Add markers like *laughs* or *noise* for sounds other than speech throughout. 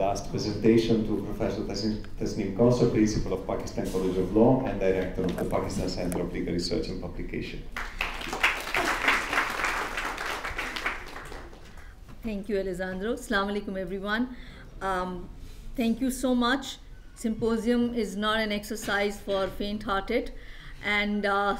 last presentation to Professor Tasneem Kausar, Principal of Pakistan College of Law and Director of the Pakistan Center of Legal Research and Publication. Thank you, Alessandro. Assalamu alaikum, everyone. Um, thank you so much. Symposium is not an exercise for faint-hearted, and uh,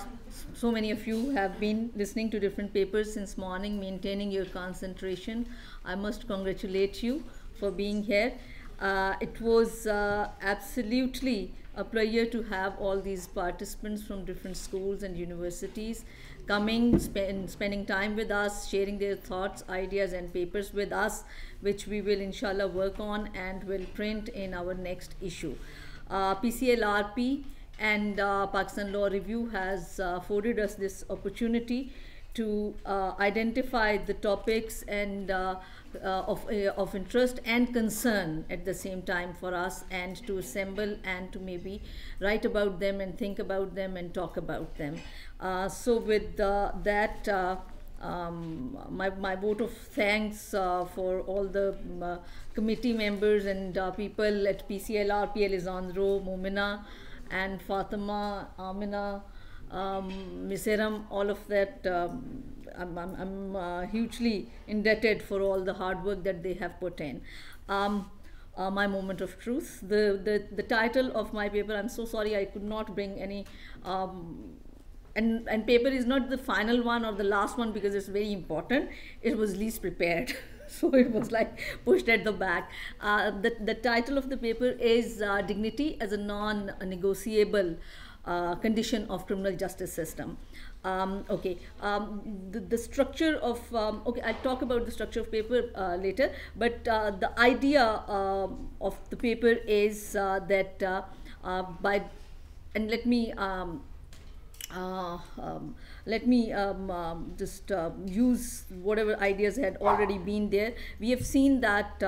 so many of you have been listening to different papers since morning, maintaining your concentration. I must congratulate you for being here. Uh, it was uh, absolutely a pleasure to have all these participants from different schools and universities coming, spend, spending time with us, sharing their thoughts, ideas, and papers with us, which we will inshallah work on and will print in our next issue. Uh, PCLRP and uh, Pakistan Law Review has uh, afforded us this opportunity to uh, identify the topics and uh, uh, of, uh, of interest and concern at the same time for us and to assemble and to maybe write about them and think about them and talk about them. Uh, so with that, um, my, my vote of thanks uh, for all the um, uh, committee members and uh, people at PCLR, PL Alessandro, Mumina, and Fatima, Amina, um, Miseram, all of that. Um, I'm, I'm, I'm uh, hugely indebted for all the hard work that they have put in. Um, uh, my moment of truth. The, the, the title of my paper, I'm so sorry I could not bring any, um, and, and paper is not the final one or the last one because it's very important. It was least prepared. *laughs* so it was like pushed at the back. Uh, the, the title of the paper is uh, Dignity as a Non-Negotiable uh, Condition of Criminal Justice System. Um, okay, um, the, the, structure of, um, okay, I'll talk about the structure of paper uh, later, but uh, the idea uh, of the paper is uh, that by, and let me, um, um, let me um, just use whatever ideas had already been there. We have seen that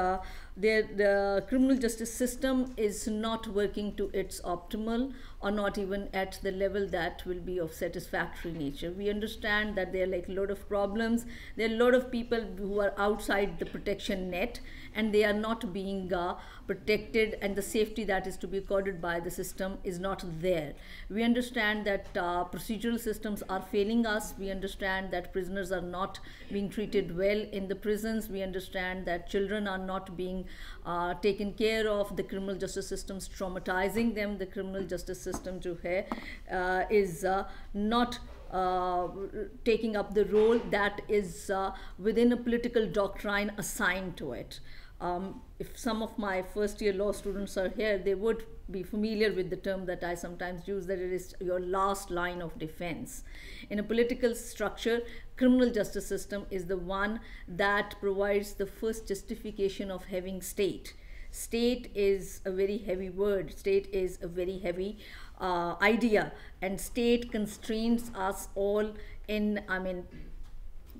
there, the criminal justice system is not working to its optimal or not even at the level that will be of satisfactory nature. We understand that there are like a lot of problems. There are a lot of people who are outside the protection net and they are not being uh, protected and the safety that is to be accorded by the system is not there. We understand that uh, procedural systems are failing us. We understand that prisoners are not being treated well in the prisons. We understand that children are not being uh, taken care of. The criminal justice system's traumatizing them. The criminal justice system to her uh, is uh, not uh, taking up the role that is uh, within a political doctrine assigned to it. Um, if some of my first year law students are here, they would be familiar with the term that I sometimes use that it is your last line of defense. In a political structure, criminal justice system is the one that provides the first justification of having state. State is a very heavy word. State is a very heavy uh, idea and state constrains us all in, I mean,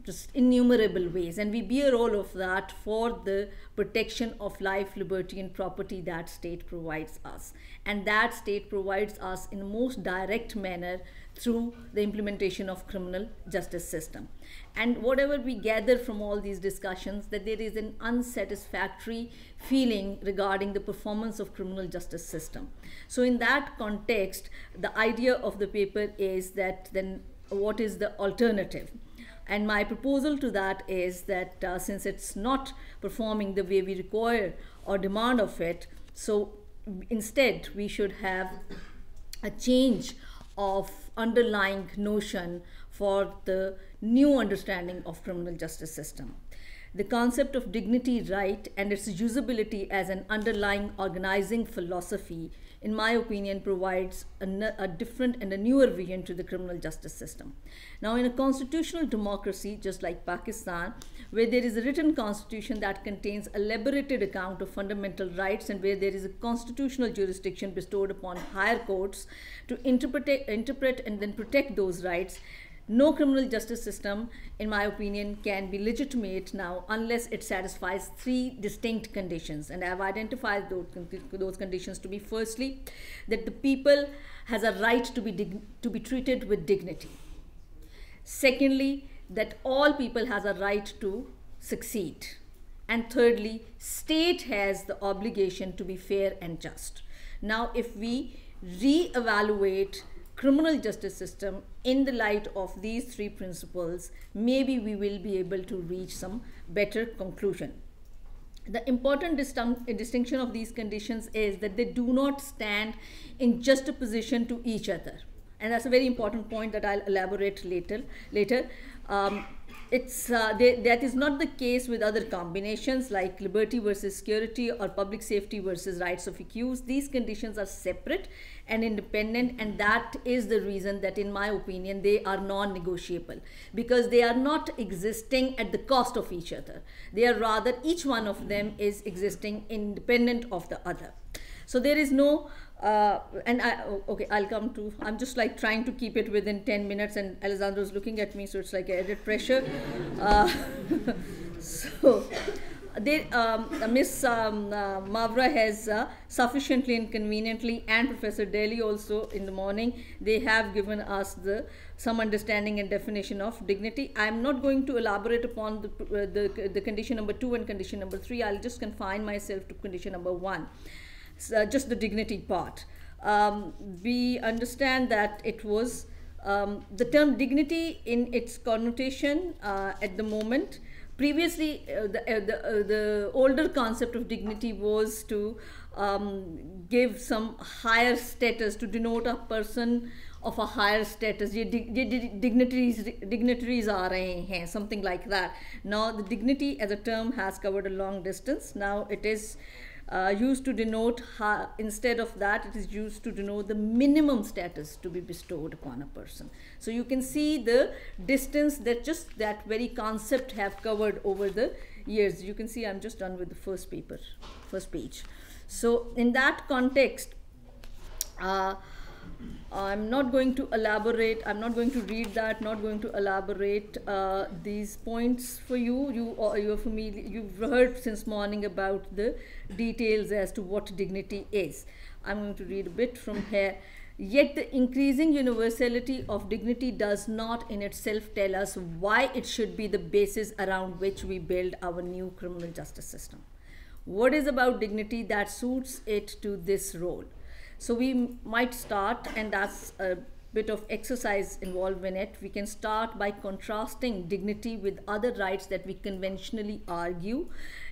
just innumerable ways. And we bear all of that for the protection of life liberty and property that state provides us. And that state provides us in the most direct manner through the implementation of criminal justice system. And whatever we gather from all these discussions that there is an unsatisfactory feeling regarding the performance of criminal justice system. So in that context the idea of the paper is that then what is the alternative and my proposal to that is that uh, since it's not performing the way we require or demand of it, so instead we should have a change of underlying notion for the new understanding of criminal justice system. The concept of dignity right and its usability as an underlying organizing philosophy in my opinion, provides a, a, different and a newer vision to the criminal justice system. Now, in a constitutional democracy, just like Pakistan, where there is a written constitution that contains a liberated account of fundamental rights and where there is a constitutional jurisdiction bestowed upon higher courts to interpret, interpret and then protect those rights, no criminal justice system, in my opinion, can be legitimate now unless it satisfies three distinct conditions. And I have identified those, those conditions to be firstly, that the people has a right to be, to be treated with dignity. Secondly, that all people has a right to succeed. And thirdly, state has the obligation to be fair and just. Now, if we re-evaluate criminal justice system in the light of these three principles, maybe we will be able to reach some better conclusion. The important distinction of these conditions is that they do not stand in just a position to each other. And that's a very important point that I'll elaborate later. later. Um, it's uh, they, that is not the case with other combinations like liberty versus security or public safety versus rights of accused. These conditions are separate and independent and that is the reason that in my opinion they are non-negotiable because they are not existing at the cost of each other. They are rather each one of them is existing independent of the other. So there is no uh, and I, oh, okay, I'll come to, I'm just like trying to keep it within 10 minutes and Alessandro's looking at me, so it's like added pressure. Uh, *laughs* so, they, um, uh, Miss um, uh, Mavra has uh, sufficiently and conveniently, and Professor Daly also in the morning, they have given us the some understanding and definition of dignity. I'm not going to elaborate upon the, uh, the, the condition number two and condition number three. I'll just confine myself to condition number one uh, just the dignity part. Um, we understand that it was um, the term dignity in its connotation uh, at the moment. Previously, uh, the, uh, the, uh, the, older concept of dignity was to um, give some higher status to denote a person of a higher status ये dignitaries dignitaries are something like that now the dignity as a term has covered a long distance now it is uh, used to denote, how, instead of that, it is used to denote the minimum status to be bestowed upon a person. So you can see the distance that just that very concept have covered over the years. You can see I'm just done with the first paper, first page. So in that context, uh, I'm not going to elaborate, I'm not going to read that, not going to elaborate uh, these points for you. You uh, you're familiar, you've heard since morning about the details as to what dignity is. I'm going to read a bit from here. Yet the increasing universality of dignity does not in itself tell us why it should be the basis around which we build our new criminal justice system. What is about dignity that suits it to this role? So we might start, and that's a bit of exercise involved in it. We can start by contrasting dignity with other rights that we conventionally argue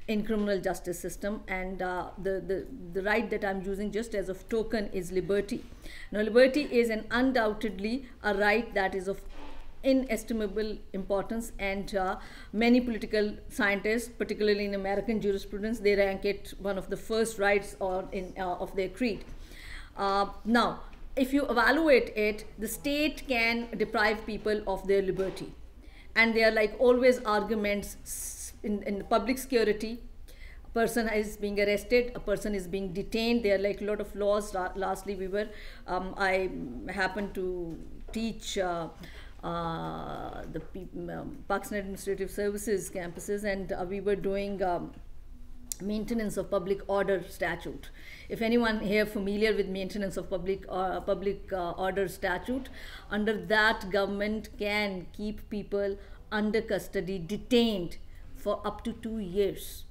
in criminal justice system and uh, the, the, the right that I'm using just as of token is liberty. Now liberty is an undoubtedly a right that is of inestimable importance and uh, many political scientists particularly in American jurisprudence they rank it one of the first rights or in, uh, of their creed. Uh, now, if you evaluate it, the state can deprive people of their liberty. And there are like always arguments in, in public security. A person is being arrested, a person is being detained. There are like a lot of laws. Lastly, we were, um, I happened to teach uh, uh, the um, Pakistan Administrative Services campuses, and uh, we were doing um, maintenance of public order statute if anyone here familiar with maintenance of public uh, public uh, order statute, under that government can keep people under custody detained for up to two years.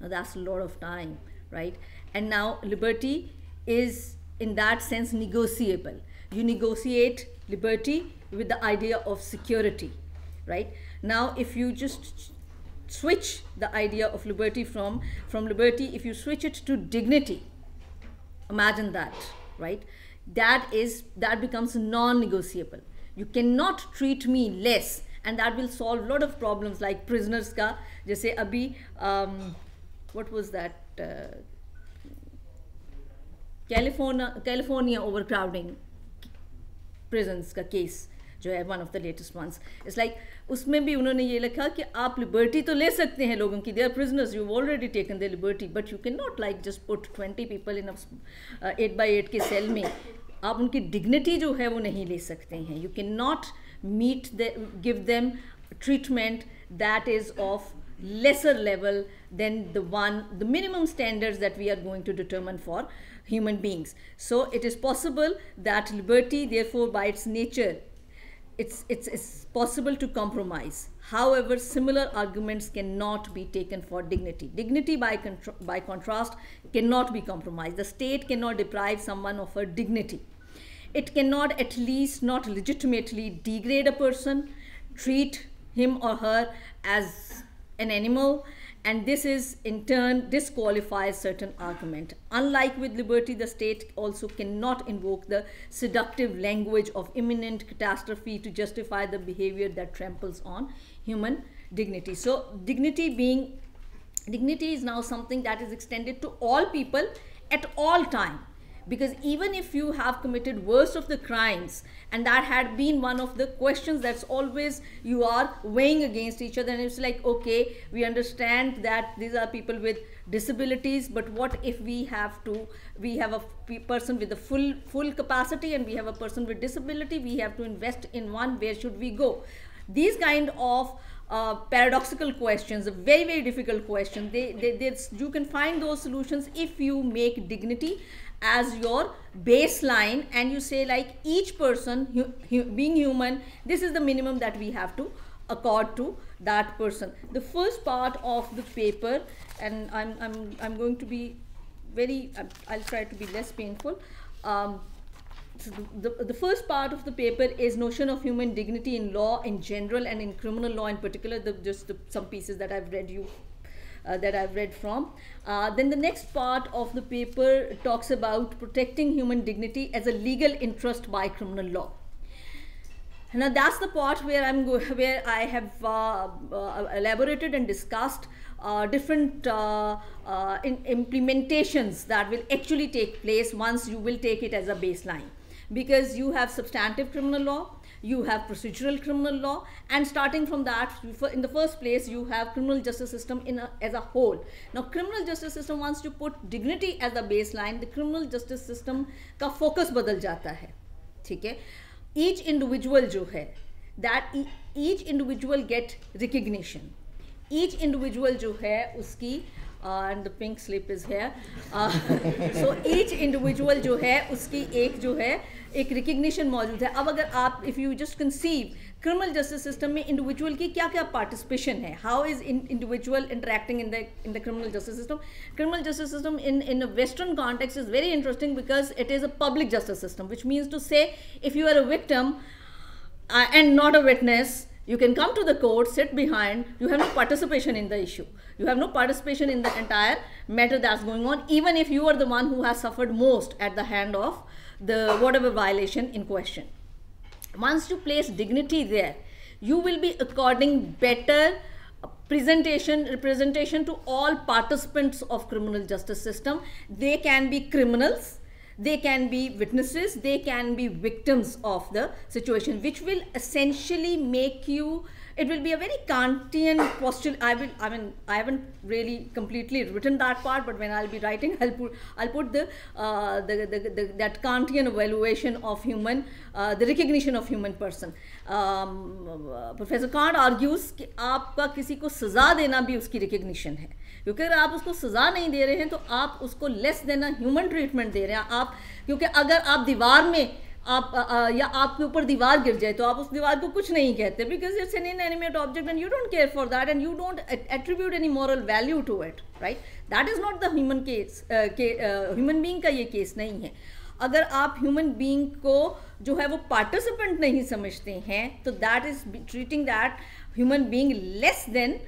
Now that's a lot of time, right? And now liberty is in that sense negotiable. You negotiate liberty with the idea of security, right? Now if you just switch the idea of liberty from, from liberty, if you switch it to dignity, imagine that, right? That is, that becomes non-negotiable. You cannot treat me less and that will solve a lot of problems like prisoners ka, jaise abhi, um, what was that? Uh, California, California overcrowding prisons ka case, jo hai, one of the latest ones. It's like उसमें भी उन्होंने ये लिखा कि आप liberty तो ले सकते हैं लोगों की। They are prisoners you already taken the liberty but you can not like just put twenty people in eight by eight के सेल में. आप उनकी डिग्निटी जो है वो नहीं ले सकते हैं। You can not meet the give them treatment that is of lesser level than the one, the minimum standards that we are going to determine for human beings. So, it is possible that liberty, therefore, by its nature it's, it's, it's possible to compromise. However, similar arguments cannot be taken for dignity. Dignity, by, contra- by contrast, cannot be compromised. The state cannot deprive someone of her dignity. It cannot, at least, not legitimately degrade a person, treat him or her as an animal, and this is in turn disqualifies certain argument. Unlike with liberty the state also cannot invoke the seductive language of imminent catastrophe to justify the behavior that tramples on human dignity. So dignity being dignity is now something that is extended to all people at all time because even if you have committed worst of the crimes and that had been one of the questions that's always you are weighing against each other and it's like okay we understand that these are people with disabilities but what if we have to we have a person with a full full capacity and we have a person with disability we have to invest in one where should we go these kind of uh, paradoxical questions, a very, very difficult question. They, they, they, you can find those solutions if you make dignity as your baseline and you say like each person hu hu being human this is the minimum that we have to accord to that person. The first part of the paper and i'm i'm, I'm going to be very i'll try to be less painful. Um, so the, the, the, first part of the paper is notion of human dignity in law in general and in criminal law in particular the, just the, some pieces that i've read you that I've read from. Uh, then the next part of the paper talks about protecting human dignity as a legal interest by criminal law. Now that's the part where I'm where I have uh, uh elaborated and discussed uh, different uh, implementations that will actually take place once you will take it as a baseline because you have substantive criminal law you have procedural criminal law and starting from that in the first place you have criminal justice system in a, as a whole. Now criminal justice system wants to put dignity as a baseline the criminal justice system ka focus badal jata hai theek hai? Each individual hai that each individual get recognition. Each individual hai uski uh, and the pink slip is here. Uh, *laughs* so each individual जो है उसकी एक जो है एक recognition मौजूद है। अब अगर आप if you just conceive criminal justice system में इंडिविजुअल की क्या क्या पार्टिसिपेशन है how is individual interacting in the in the criminal justice system criminal justice system in in western context is very interesting because it is a public justice system which means to say if you are a victim and not a witness you can come to the court sit behind. You have no participation in the issue. You have no participation in the entire matter that's going on even if you are the one who has suffered most at the hand of the whatever violation in question. Once you place dignity there, you will be according better presentation representation to all participants of criminal justice system. They can be criminals they can be witnesses they can be victims of the situation which will essentially make you it will be a very Kantian postulate. I will, I mean, I haven't really completely written that part, but when I'll be writing, I'll put, I'll put the, uh, the, the, the, that Kantian evaluation of human, uh, the recognition of human person. Um, Professor Kant argues कि आपका किसी को सज़ा देना भी उसकी recognition है क्योंकि अगर आप उसको सज़ा नहीं दे रहे हैं तो आप उसको लेस देना ह्यूमन ट्रीटमेंट दे रहे हैं आप क्योंकि अगर आप दीवार में आप आ, या आपके ऊपर दीवार गिर जाए तो आप उस दीवार को कुछ नहीं कहते because it's an animate object and you don't care for that and you don't attribute any moral value to it right that is not the human case human being का ये केस नहीं है। अगर आप ह्यूमन बींग को जो है वो पार्टिसिपेंट नहीं समझते हैं तो that is treating that human being less than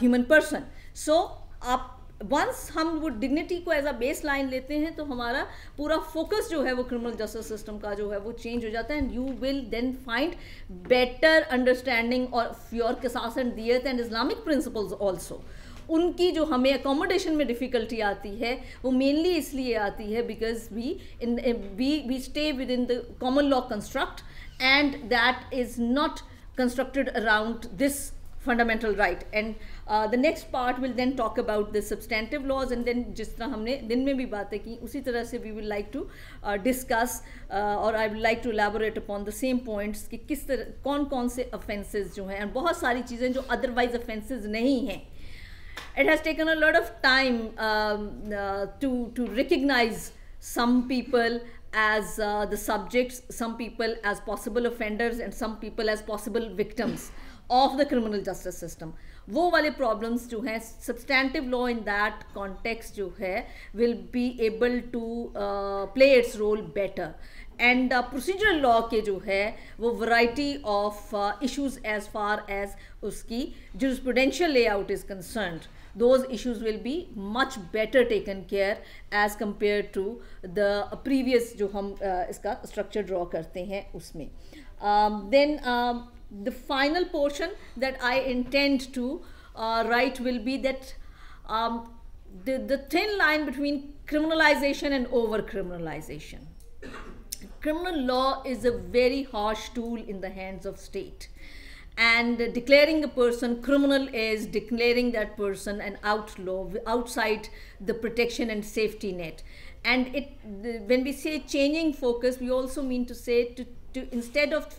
human person so आप वंस हम वो डिग्निटी को एज अ बेस लाइन लेते हैं तो हमारा पूरा फोकस जो है वो क्रिमिनल जस्टिस सिस्टम का जो है वो चेंज हो जाता है and you will then find better understanding of your किसास and दियत एंड इस्लामिक प्रिंसिपल्स ऑल्सो उनकी जो हमें अकोमोडेशन में डिफ़िकल्टी आती है वो मेनली इसलिए आती है because we in we we stay within the common law construct and that is not constructed around this fundamental right uh, the next part will then talk about the substantive laws and then जिस तरह हमने दिन में भी बातें की उसी तरह से we will like to uh, discuss uh, or I would like to elaborate upon the same points कि किस तरह कौन कौन से offenses जो हैं and बहुत सारी चीज़ें जो otherwise offenses नहीं हैं it has taken a lot of time um, uh, to to recognize some people as uh, the subjects, some people as possible offenders, and some people as possible victims Of the criminal justice system वो वाले problems जो हैं substantive law in that context जो है will be able to play its role better and procedural law के जो है वो variety of issues as far as उसकी jurisprudential layout is concern those issues will be much better taken care as compared to the previous जो हम uh, इसका structure draw करते हैं उसमें. Then um, the final portion that I intend to uh, write will be that um, the, the thin line between criminalization and over criminalization. Criminal law is a very harsh tool in the hands of state and declaring a person criminal is declaring that person an outlaw outside the protection and safety net and it when we say changing focus we also mean to say to, to instead of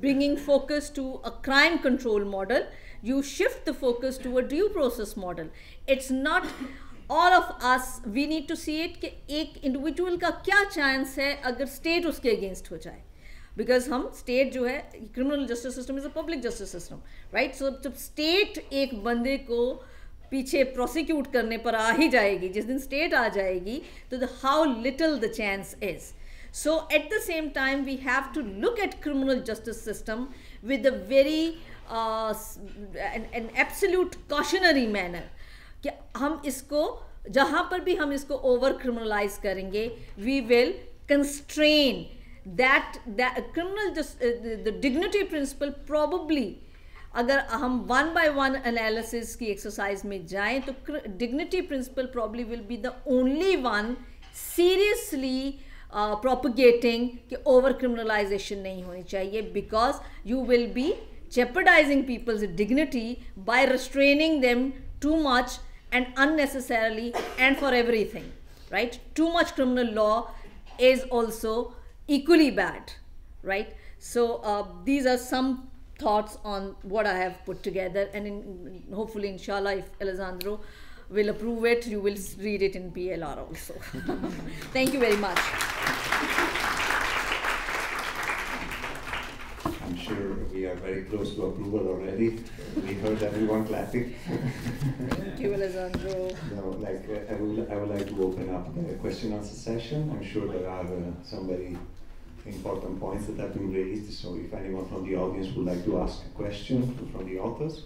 bringing focus to a crime control model, you shift the focus to a due process model. It's not all of us, we need to see it कि एक individual का क्या chance है अगर state उसके against हो जाए because हम स्टेट जो है criminal justice system is a public justice system right so जब स्टेट एक बंदे को पीछे प्रोसिक्यूट करने पर आ ही जाएगी जिस दिन स्टेट आ जाएगी तो how little the chance is so at the same time, we have to look at criminal justice system with a very uh, an, an absolute cautionary manner कि हम इसको जहाँ पर भी हम इसको ओवर क्रिमिनलाइज करेंगे we will constrain that criminal just uh, the dignity principle probably अगर हम वन बाय वन एनालिसिस की एक्सरसाइज में जाएं तो dignity principal probably will be the only one seriously propagating कि ओवर क्रिमिनलाइजेशन नहीं होनी चाहिए because you will be jeopardizing people's dignity by restraining them too much and unnecessarily and for everything right too much criminal law is also equally bad right so uh, these are some thoughts on what i have put together and in, hopefully inshallah if alessandro will approve it, you will read it in PLR also. *laughs* Thank you very much. I'm sure we are very close to approval already. We heard everyone clapping. Thank you, Alessandro. No, like uh, I would, I would like to open up the question and answer session. I'm sure there are uh, some very important points that have been raised. So if anyone from the audience would like to ask a question from the authors.